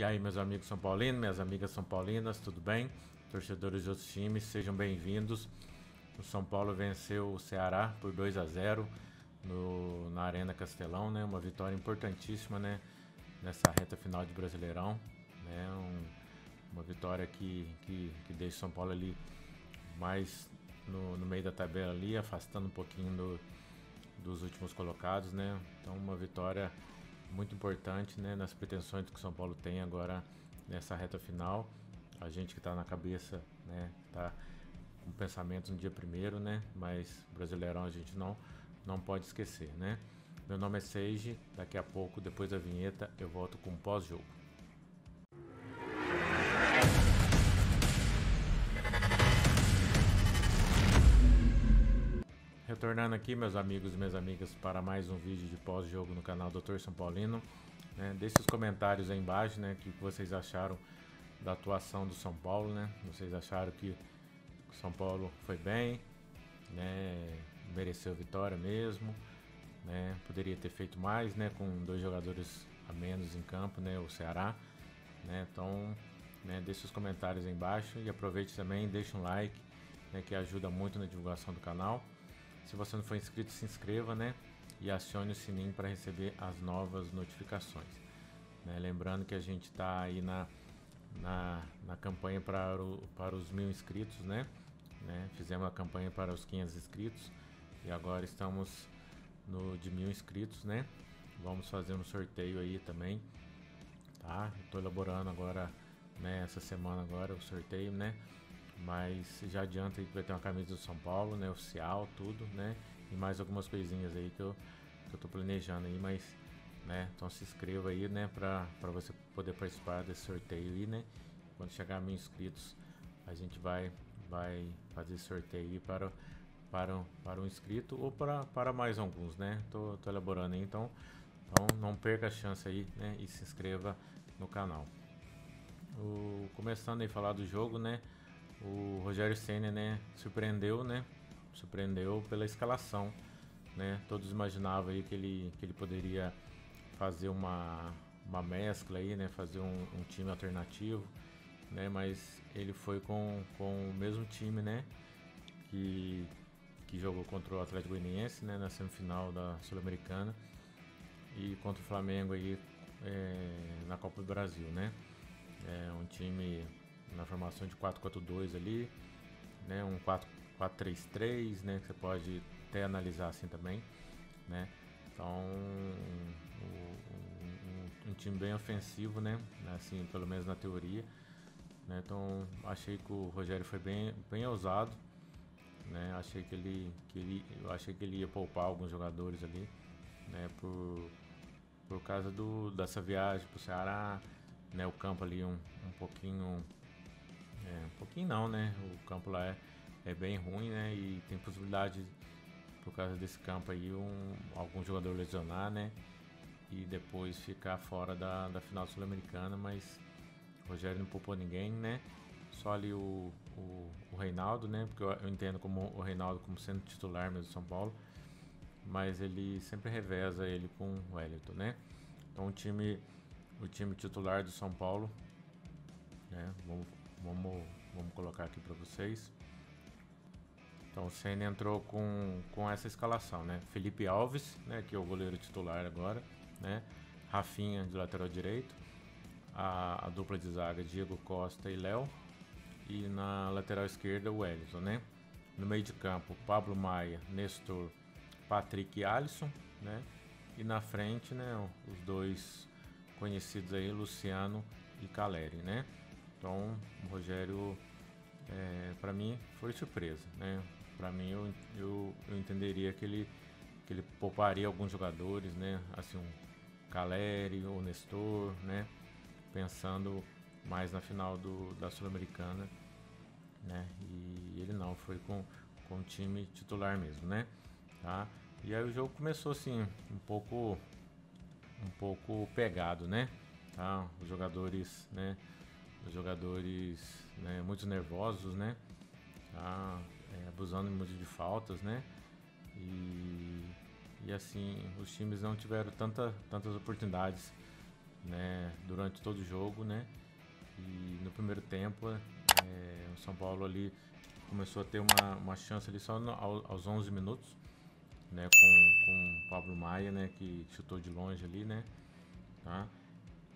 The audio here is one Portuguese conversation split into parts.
E aí, meus amigos São Paulinos, minhas amigas São Paulinas, tudo bem? Torcedores de outros times, sejam bem-vindos. O São Paulo venceu o Ceará por 2 a 0 no, na Arena Castelão, né? Uma vitória importantíssima, né? Nessa reta final de Brasileirão, né? Um, uma vitória que, que, que deixa o São Paulo ali mais no, no meio da tabela ali, afastando um pouquinho do, dos últimos colocados, né? Então uma vitória muito importante, né? Nas pretensões que o São Paulo tem agora nessa reta final. A gente que está na cabeça, né? Tá com pensamento no dia primeiro, né? Mas Brasileirão a gente não não pode esquecer, né? Meu nome é Seiji. Daqui a pouco, depois da vinheta, eu volto com pós-jogo. Retornando aqui, meus amigos e minhas amigas, para mais um vídeo de pós-jogo no canal Dr. São Paulino. Né? Deixe os comentários aí embaixo, né? O que vocês acharam da atuação do São Paulo, né? Vocês acharam que o São Paulo foi bem, né? Mereceu vitória mesmo, né? Poderia ter feito mais, né? Com dois jogadores a menos em campo, né? O Ceará, né? Então, né? Deixe os comentários aí embaixo e aproveite também, deixe um like, né? Que ajuda muito na divulgação do canal. Se você não for inscrito, se inscreva, né? E acione o sininho para receber as novas notificações. Né? Lembrando que a gente está aí na, na, na campanha para, o, para os mil inscritos, né? né? Fizemos a campanha para os 500 inscritos e agora estamos no de mil inscritos, né? Vamos fazer um sorteio aí também, tá? Estou elaborando agora, né? Essa semana agora o sorteio, né? Mas já adianta aí que vai ter uma camisa do São Paulo, né? Oficial, tudo, né? E mais algumas coisinhas aí que eu, que eu tô planejando aí, mas, né? Então se inscreva aí, né? Pra, você poder participar desse sorteio aí, né? Quando chegar a mil inscritos, a gente vai, vai fazer sorteio aí para, para, para um inscrito ou para, para mais alguns, né? Tô, tô elaborando aí, então, então não perca a chance aí, né? E se inscreva no canal. O, começando aí a falar do jogo, né? O Rogério Senna, né, surpreendeu, né, surpreendeu pela escalação, né, todos imaginavam aí que ele, que ele poderia fazer uma, uma mescla aí, né, fazer um, um time alternativo, né, mas ele foi com, com o mesmo time, né, que, que jogou contra o Atlético Goianiense, né, na semifinal da Sul-Americana e contra o Flamengo aí é, na Copa do Brasil, né, é um time na formação de 4-4-2 ali, né? Um 4-3-3, né? Que você pode até analisar assim também, né? Então, um, um, um, time bem ofensivo, né? Assim, pelo menos na teoria. Né? Então, achei que o Rogério foi bem, bem ousado, né? Achei que ele, que ele, eu achei que ele ia poupar alguns jogadores ali, né? Por, por causa do, dessa viagem para o Ceará, né? O campo ali um, um pouquinho é, um pouquinho não, né? O campo lá é, é bem ruim, né? E tem possibilidade, por causa desse campo aí, um, algum jogador lesionar, né? E depois ficar fora da, da final sul-americana, mas o Rogério não poupou ninguém, né? Só ali o, o, o Reinaldo, né? Porque eu, eu, entendo como o Reinaldo como sendo titular mesmo do São Paulo. Mas ele sempre reveza ele com o Wellington, né? Então o time, o time titular do São Paulo, né? Vamos Vamos, vamos colocar aqui para vocês. Então o Senna entrou com, com essa escalação, né? Felipe Alves, né, que é o goleiro titular agora, né? Rafinha de lateral direito, a, a dupla de zaga Diego Costa e Léo e na lateral esquerda o Wellington, né? No meio de campo Pablo Maia, Nestor, Patrick e Alisson, né? E na frente, né, os dois conhecidos aí, Luciano e Caleri, né? Então, o Rogério, é, para mim, foi surpresa, né? Para mim, eu, eu, eu, entenderia que ele, que ele pouparia alguns jogadores, né? Assim, um Caleri ou Nestor, né? Pensando mais na final do, da Sul-Americana, né? E ele não, foi com, com o time titular mesmo, né? Tá? E aí o jogo começou assim, um pouco um pouco pegado, né? Tá? Os jogadores, né? Os jogadores né, muito nervosos, né? Tá, é, abusando muito de faltas, né? E, e assim, os times não tiveram tanta, tantas oportunidades né, durante todo o jogo, né? E no primeiro tempo, é, o São Paulo ali começou a ter uma, uma chance ali só no, aos 11 minutos, né? Com, com o Pablo Maia, né? Que chutou de longe ali, né? Tá?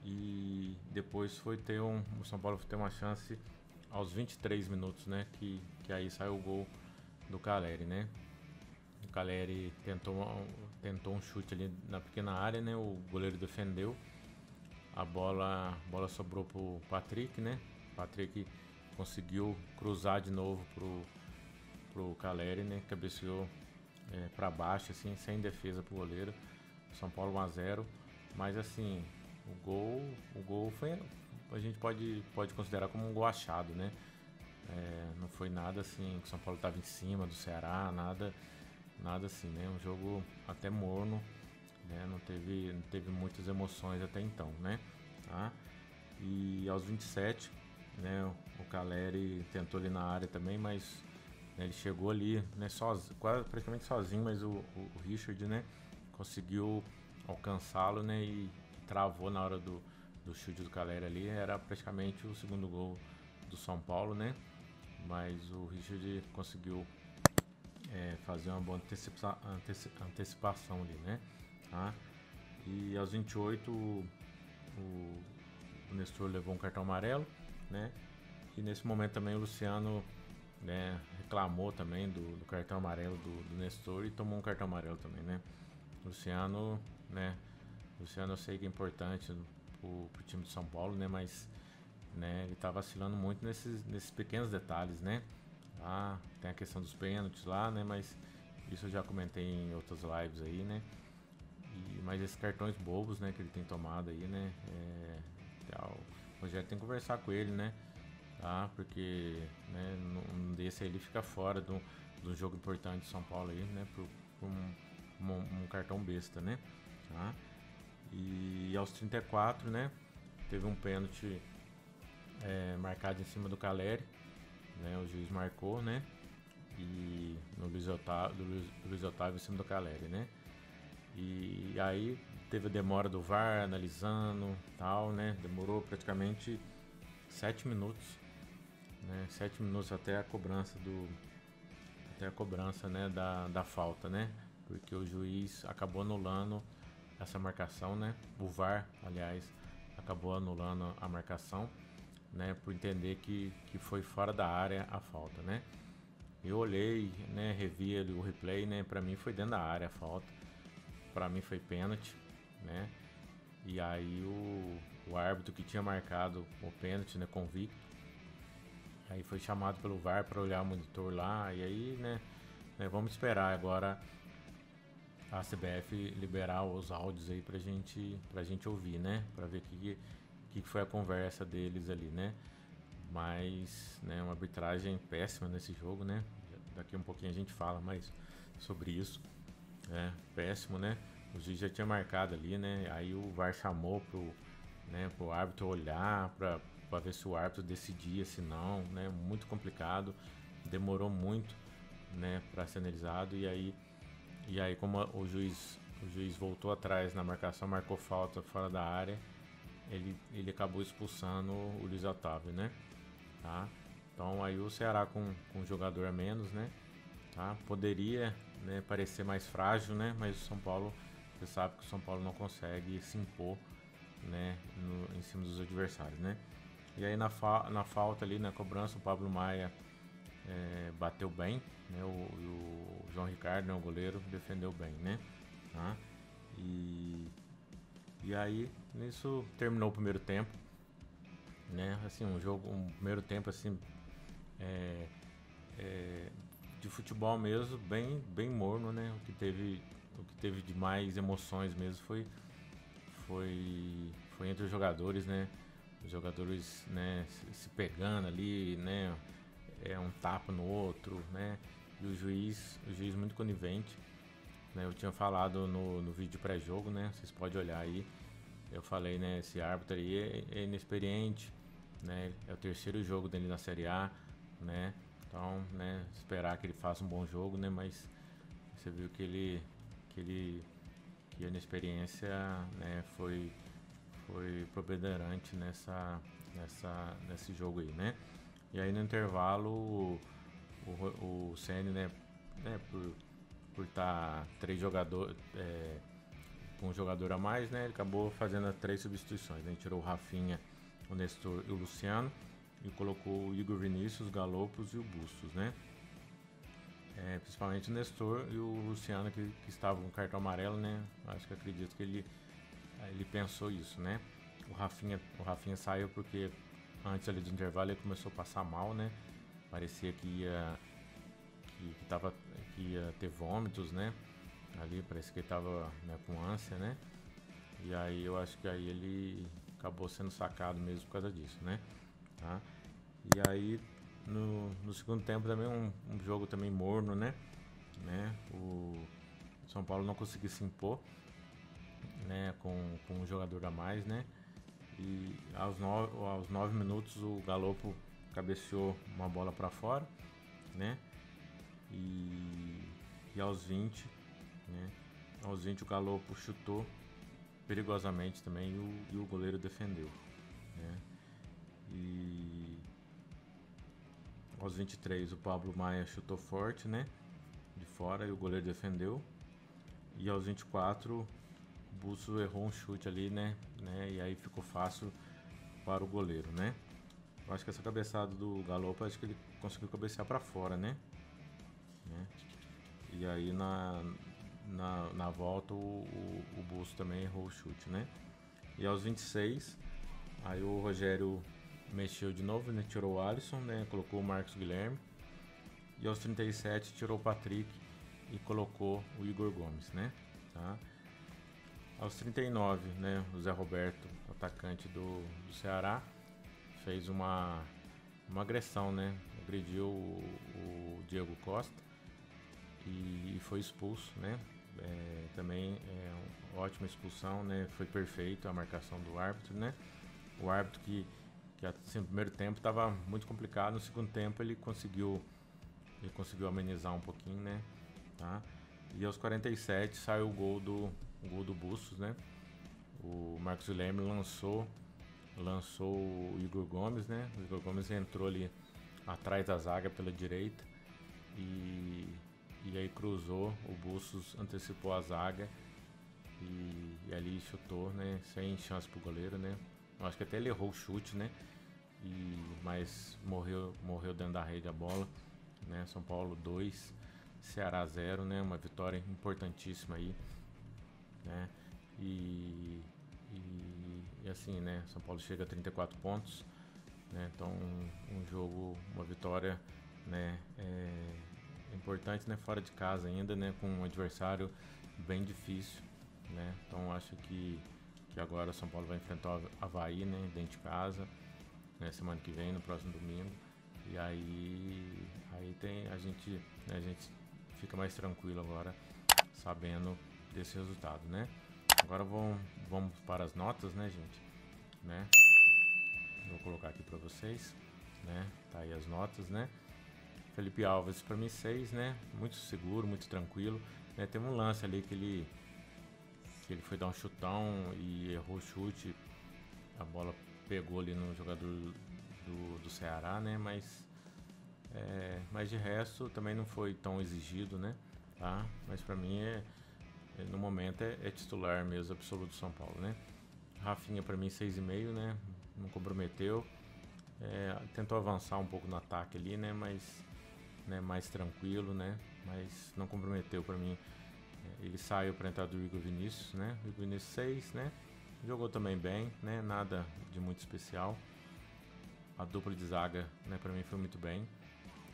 E depois foi ter um, o São Paulo foi ter uma chance aos 23 minutos, né? Que, que aí saiu o gol do Caleri, né? O Caleri tentou, tentou um chute ali na pequena área, né? O goleiro defendeu. A bola, bola sobrou pro Patrick, né? Patrick conseguiu cruzar de novo pro, pro Caleri, né? Cabeceou é, para baixo, assim, sem defesa pro goleiro. São Paulo 1 a 0 Mas assim, o gol, o gol foi. A gente pode, pode considerar como um gol achado, né? É, não foi nada assim que o São Paulo estava em cima do Ceará, nada, nada assim, né? Um jogo até morno, né? Não teve, não teve muitas emoções até então, né? Tá? E aos 27, né? O Caleri tentou ali na área também, mas né, ele chegou ali, né? Sozinho, quase praticamente sozinho, mas o, o, o Richard, né? Conseguiu alcançá-lo, né? E travou na hora do, do chute do Caleri ali. Era praticamente o segundo gol do São Paulo, né? Mas o Richard conseguiu é, fazer uma boa antecipa antecipação ali, né? Tá? E aos 28 o, o, o Nestor levou um cartão amarelo, né? E nesse momento também o Luciano né, reclamou também do, do cartão amarelo do, do, Nestor e tomou um cartão amarelo também, né? Luciano, né? Luciano eu sei que é importante pro, time de São Paulo, né? Mas né, ele tá vacilando muito nesses, nesses pequenos detalhes, né? Ah, tem a questão dos pênaltis lá, né? Mas isso eu já comentei em outras lives aí, né? E, mas esses cartões bobos, né, que ele tem tomado aí, né? É, o Rogério tem que conversar com ele, né? Tá? Porque né, num desse aí ele fica fora do, do jogo importante de São Paulo aí, né? Por, por um, um, um, cartão besta, né? Tá? E aos 34, né? Teve um pênalti é, marcado em cima do Caleri, né? O juiz marcou, né? E no Luiz Otávio, do Luiz, Luiz Otávio em cima do Caleri, né? E aí teve a demora do VAR analisando tal, né? Demorou praticamente sete minutos, né? Sete minutos até a cobrança do até a cobrança, né? Da, da falta, né? Porque o juiz acabou anulando essa marcação, né? O VAR, aliás, acabou anulando a marcação né, por entender que, que foi fora da área a falta, né? Eu olhei, né, revi o replay, né, para mim foi dentro da área a falta. Para mim foi pênalti, né? E aí o, o árbitro que tinha marcado o pênalti, né, convicto, aí foi chamado pelo VAR para olhar o monitor lá, e aí, né, né, vamos esperar agora a CBF liberar os áudios aí pra gente, pra gente ouvir, né? Pra ver o que, que foi a conversa deles ali, né? Mas, né, uma arbitragem péssima nesse jogo, né? Daqui um pouquinho a gente fala mais sobre isso. É, péssimo, né? O juiz já tinha marcado ali, né? Aí o VAR chamou pro, né, pro árbitro olhar para para ver se o árbitro decidia, se não, né? Muito complicado, demorou muito, né, para ser analisado e aí e aí como o juiz o juiz voltou atrás na marcação, marcou falta fora da área ele, ele acabou expulsando o Luiz Otávio, né? Tá? Então aí o Ceará com, com um jogador a menos, né? Tá? Poderia né, parecer mais frágil, né? Mas o São Paulo, você sabe que o São Paulo não consegue se impor né, no, em cima dos adversários, né? E aí na, fa na falta ali, na cobrança, o Pablo Maia é, bateu bem, né? O, o, João Ricardo, né, o goleiro, defendeu bem, né? Tá? E e aí, nisso terminou o primeiro tempo, né? Assim, um jogo, um primeiro tempo assim é, é, de futebol mesmo, bem, bem morno, né? O que teve, o que teve de mais emoções mesmo foi, foi, foi entre os jogadores, né? Os jogadores, né? Se pegando ali, né? É um tapa no outro, né? E o juiz, o juiz muito conivente. Né, eu tinha falado no, no vídeo pré-jogo, né? Vocês podem olhar aí. Eu falei, né? Esse árbitro aí é, é inexperiente, né? É o terceiro jogo dele na Série A, né? Então, né? Esperar que ele faça um bom jogo, né? Mas você viu que ele, que ele, que a inexperiência, né? Foi, foi preponderante nessa, nessa, nesse jogo aí, né? E aí no intervalo o, o, o CN, né, né por por estar tá três jogadores é, com um jogador a mais, né? Ele acabou fazendo três substituições. Né? Tirou o Rafinha, o Nestor e o Luciano e colocou o Igor Vinícius, Galopos e o Bustos, né? É, principalmente o Nestor e o Luciano que, que estavam com cartão amarelo, né? Acho que acredito que ele, ele pensou isso, né? O Rafinha, o Rafinha saiu porque antes ali do intervalo ele começou a passar mal, né? Parecia que ia que, que, tava, que ia ter vômitos, né? Ali parece que ele tava né, com ânsia, né? E aí eu acho que aí ele acabou sendo sacado mesmo por causa disso, né? Tá? E aí no, no segundo tempo também um, um, jogo também morno, né? né? O São Paulo não conseguiu se impor, né? Com, com um jogador a mais, né? E aos nove, aos nove minutos o Galopo cabeceou uma bola para fora, né? E, e aos 20, né? Aos 20 o Galopo chutou perigosamente também e o, e o goleiro defendeu, né? E aos 23 o Pablo Maia chutou forte, né? De fora e o goleiro defendeu. E aos 24 o Busso errou um chute ali, né? né? E aí ficou fácil para o goleiro, né? Eu acho que essa cabeçada do Galopo, acho que ele conseguiu cabecear para fora, né? né? E aí na, na, na volta o, o, o Busso também errou o chute, né? E aos 26, aí o Rogério mexeu de novo, né? Tirou o Alisson, né? Colocou o Marcos Guilherme. E aos 37 tirou o Patrick e colocou o Igor Gomes, né? Tá? Aos 39, né? O Zé Roberto, atacante do, do Ceará, fez uma, uma agressão, né? Agrediu o, o Diego Costa e, e foi expulso, né? É, também é ótima expulsão, né? Foi perfeito a marcação do árbitro, né? O árbitro que que assim, no primeiro tempo estava muito complicado, no segundo tempo ele conseguiu ele conseguiu amenizar um pouquinho, né? Tá? E aos 47 saiu o gol do gol do Bustos, né? O Marcos Guilherme lançou lançou o Igor Gomes, né? O Igor Gomes entrou ali atrás da zaga pela direita e, e aí cruzou, o Bustos antecipou a zaga e, e ali chutou, né? Sem chance pro goleiro, né? Eu acho que até ele errou o chute, né? E, mas morreu, morreu dentro da rede a bola. Né? São Paulo 2, Ceará 0, né? Uma vitória importantíssima aí. Né? E, e, e, assim, né? São Paulo chega a 34 pontos. Né? Então um, um jogo, uma vitória né? É importante né? fora de casa ainda, né? Com um adversário bem difícil. Né? Então acho que que agora São Paulo vai enfrentar o Havaí, né, dentro de casa, né, semana que vem, no próximo domingo. E aí, aí tem a gente, né, a gente fica mais tranquilo agora, sabendo desse resultado, né? Agora vamos, vamos para as notas, né, gente? Né? Vou colocar aqui para vocês, né? Tá aí as notas, né? Felipe Alves para mim 6, né? Muito seguro, muito tranquilo. Né? Tem um lance ali que ele que ele foi dar um chutão e errou o chute. A bola pegou ali no jogador do, do Ceará, né? Mas, é, mas de resto também não foi tão exigido, né? Tá? Mas para mim é, no momento é, é, titular mesmo absoluto do São Paulo, né? Rafinha para mim 6,5, né? Não comprometeu. É, tentou avançar um pouco no ataque ali, né? Mas né, mais tranquilo, né? Mas não comprometeu para mim ele saiu para entrar do Igor Vinícius, né? Igor Vinícius 6, né? Jogou também bem, né? Nada de muito especial. A dupla de zaga, né, para mim foi muito bem,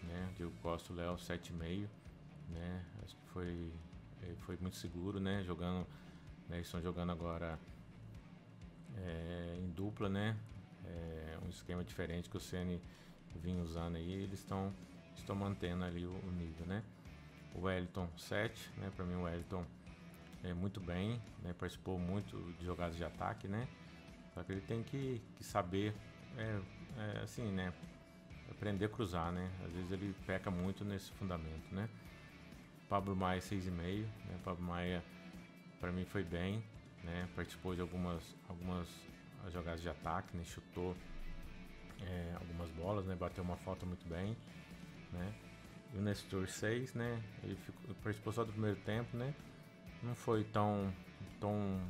né? Diego Costa, Léo 7,5, né? Acho que foi eh, foi muito seguro, né? Jogando, né? Eles estão jogando agora é, em dupla, né? É, um esquema diferente que o Ceni vinha usando aí, eles estão estão mantendo ali o, o nível, né? o Wellington 7, né? Para mim o Wellington é muito bem, né? Participou muito de jogadas de ataque, né? Só que ele tem que, que saber, é, é, assim, né? Aprender a cruzar, né? Às vezes ele peca muito nesse fundamento, né? Pablo Maia 6,5, né? Pablo Maia para mim foi bem, né? Participou de algumas, algumas, as jogadas de ataque, né? Chutou é, algumas bolas, né? Bateu uma falta muito bem, né? E o Nestor 6, né? Ele ficou, participou só do primeiro tempo, né? Não foi tão, tão,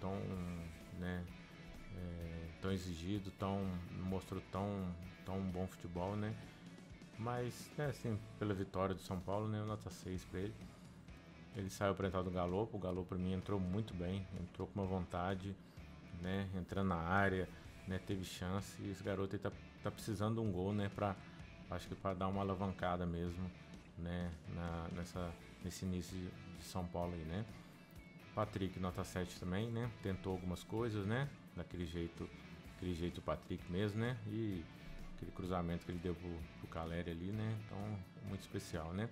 tão, né? É, tão exigido, tão mostrou tão, tão bom futebol, né? Mas, né, assim, pela vitória do São Paulo, né? Nota 6 para ele. Ele saiu para entrar do Galo, o Galo para mim entrou muito bem, entrou com uma vontade, né? Entrando na área, né? Teve chance e esse garoto está tá precisando de um gol, né? Para acho que para dar uma alavancada mesmo, né? Na, nessa nesse início de São Paulo aí, né? Patrick nota 7 também, né? Tentou algumas coisas, né? Daquele jeito, aquele jeito Patrick mesmo, né? E aquele cruzamento que ele deu pro, pro Caleri ali, né? Então, muito especial, né?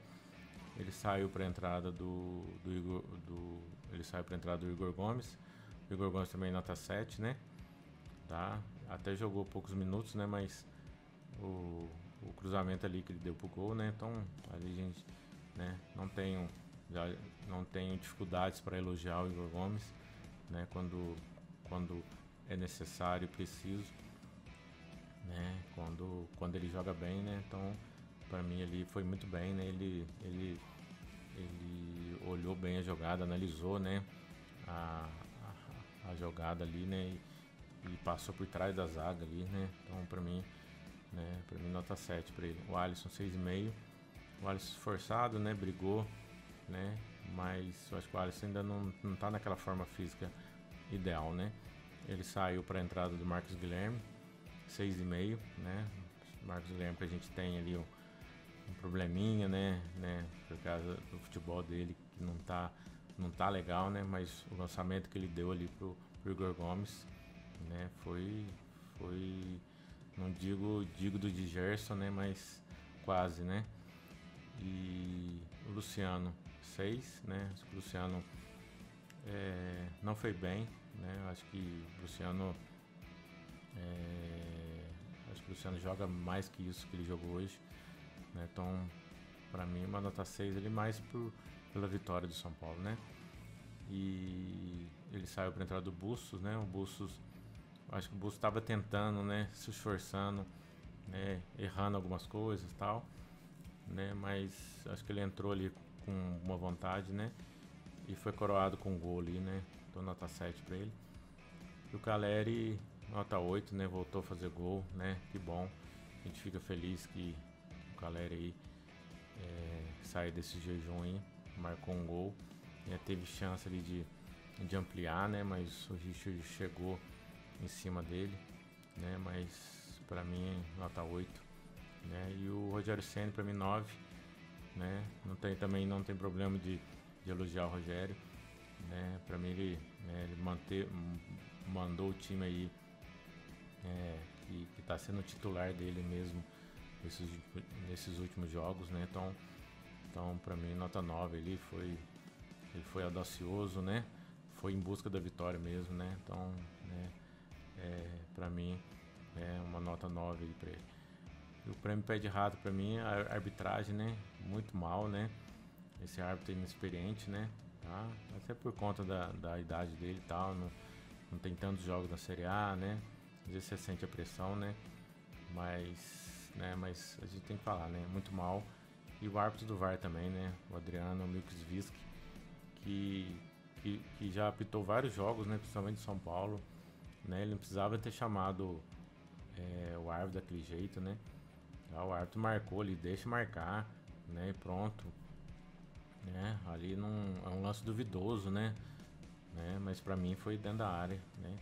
Ele saiu para entrada do, do Igor, do, ele saiu para entrada do Igor Gomes. O Igor Gomes também nota 7, né? Tá? Até jogou poucos minutos, né? Mas o, o cruzamento ali que ele deu pro gol, né? Então, ali a gente, né, não tenho já não tenho dificuldades para elogiar o Igor Gomes, né? Quando quando é necessário preciso, né? Quando quando ele joga bem, né? Então, para mim ele foi muito bem, né? Ele, ele, ele olhou bem a jogada, analisou, né? A, a, a jogada ali, né? E, e, passou por trás da zaga ali, né? Então, para mim, né? Para mim nota 7 para ele. O Alisson 6,5. O Alisson esforçado, né? Brigou, né? Mas eu acho que o Alisson ainda não, não tá naquela forma física ideal, né? Ele saiu para a entrada do Marcos Guilherme, 6,5, né? Marcos Guilherme que a gente tem ali o um probleminha, né, né, por causa do futebol dele que não tá, não tá legal, né, mas o lançamento que ele deu ali pro, pro Igor Gomes, né, foi, foi, não digo, digo do de Gerson, né, mas quase, né, e o Luciano 6, né, o Luciano é, não foi bem, né, acho que o Luciano é, acho que o Luciano joga mais que isso que ele jogou hoje. Né? Então, para mim, uma nota 6 ele mais por, pela vitória do São Paulo, né? E ele saiu para entrar do Bustos, né? O Bustos, acho que o Bustos estava tentando, né? Se esforçando, né? Errando algumas coisas tal, né? Mas acho que ele entrou ali com uma vontade, né? E foi coroado com um gol ali, né? Então nota 7 para ele. E o Caleri, nota 8, né? Voltou a fazer gol, né? Que bom. A gente fica feliz que Caleri aí é, desse jejum aí, marcou um gol. Já teve chance ali de, de ampliar, né? Mas o Richard chegou em cima dele, né? Mas para mim nota 8, né? E o Rogério Senna para mim 9, né? Não tem também não tem problema de, de elogiar o Rogério, né? Para mim ele, né, ele manter, mandou o time aí é, que, está sendo titular dele mesmo nesses, nesses últimos jogos, né? Então, então para mim nota 9 ele foi ele foi audacioso, né? Foi em busca da vitória mesmo, né? Então, né, é, para mim é uma nota 9 para ele. E o prêmio pé de rato para mim a arbitragem, né? Muito mal, né? Esse árbitro inexperiente, né? Tá? Até por conta da, da idade dele e tal, não, não tem tantos jogos na Série A, né? Às vezes você sente a pressão, né? Mas né? Mas a gente tem que falar, né? Muito mal. E o árbitro do VAR também, né? O Adriano Milksvisk, que, que, que já apitou vários jogos, né? Principalmente em São Paulo. Né? Ele não precisava ter chamado é, o árbitro daquele jeito, né? O árbitro marcou, ele deixa marcar, né? E pronto. Né? Ali não é um lance duvidoso, né? né? Mas para mim foi dentro da área, né?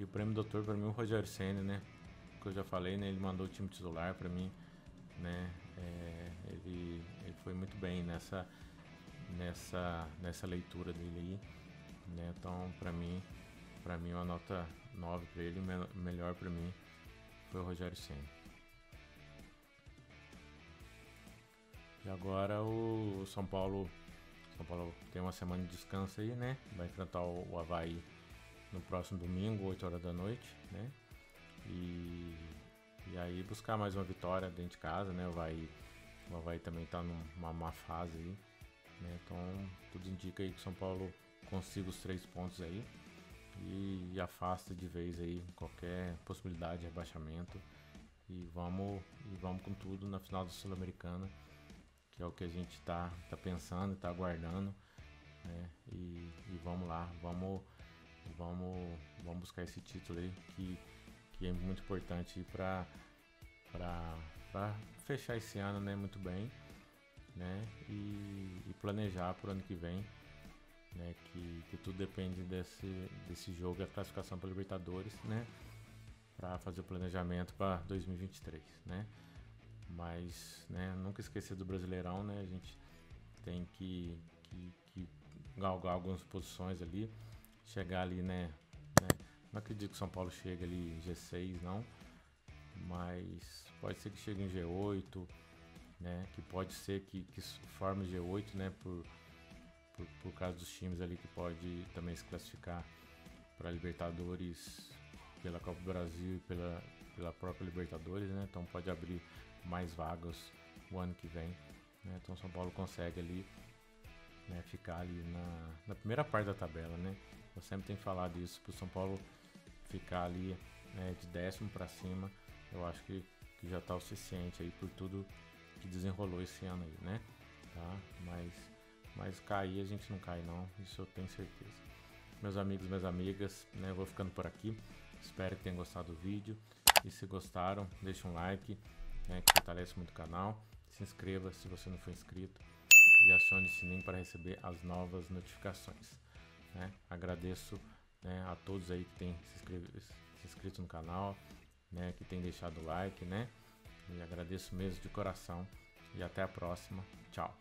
E o prêmio doutor para mim o Rogério Senna, né? que eu já falei, né? Ele mandou o time titular para mim, né? É, ele, ele foi muito bem nessa nessa nessa leitura dele aí, né? Então, para mim, para mim uma nota 9 para ele, me, melhor para mim foi o Rogério Senna. E agora o São Paulo São Paulo tem uma semana de descanso aí, né? Vai enfrentar o Havaí no próximo domingo, 8 horas da noite, né? E, e aí buscar mais uma vitória dentro de casa, né? O Havaí, o Havaí também tá numa má fase aí. Né? Então tudo indica aí que o São Paulo consiga os três pontos aí. e, e afasta de vez aí qualquer possibilidade de rebaixamento e vamos e vamos com tudo na final da Sul-Americana, que é o que a gente está tá pensando, está aguardando, né? E, e, vamos lá, vamos vamos vamos buscar esse título aí que, que é muito importante para fechar esse ano, né, muito bem, né? E, e planejar para o ano que vem né, que, que tudo depende desse, desse jogo, a classificação para Libertadores, né, para fazer o planejamento para 2023, né. Mas, né, nunca esquecer do Brasileirão, né, a gente tem que, que, que galgar algumas posições ali, chegar ali, né, né, não acredito que São Paulo chegue ali em G6, não, mas pode ser que chegue em G8, né, que pode ser que, que forme G8, né, por por, por causa dos times ali que pode também se classificar para Libertadores pela Copa do Brasil e pela, pela própria Libertadores, né? Então pode abrir mais vagas o ano que vem. Né? Então São Paulo consegue ali né, ficar ali na, na primeira parte da tabela, né? Eu sempre tenho falado isso para o São Paulo ficar ali né, de décimo para cima. Eu acho que, que já está o suficiente aí por tudo que desenrolou esse ano aí, né? Tá? Mas mas cair a gente não cai não, isso eu tenho certeza. Meus amigos, minhas amigas, né, eu vou ficando por aqui. Espero que tenham gostado do vídeo. E se gostaram, deixe um like, né, que fortalece muito o canal. Se inscreva se você não for inscrito. E acione o sininho para receber as novas notificações. Né? Agradeço né, a todos aí que têm se, se inscrito no canal, né, que têm deixado o like, né? E agradeço mesmo de coração. E até a próxima. Tchau.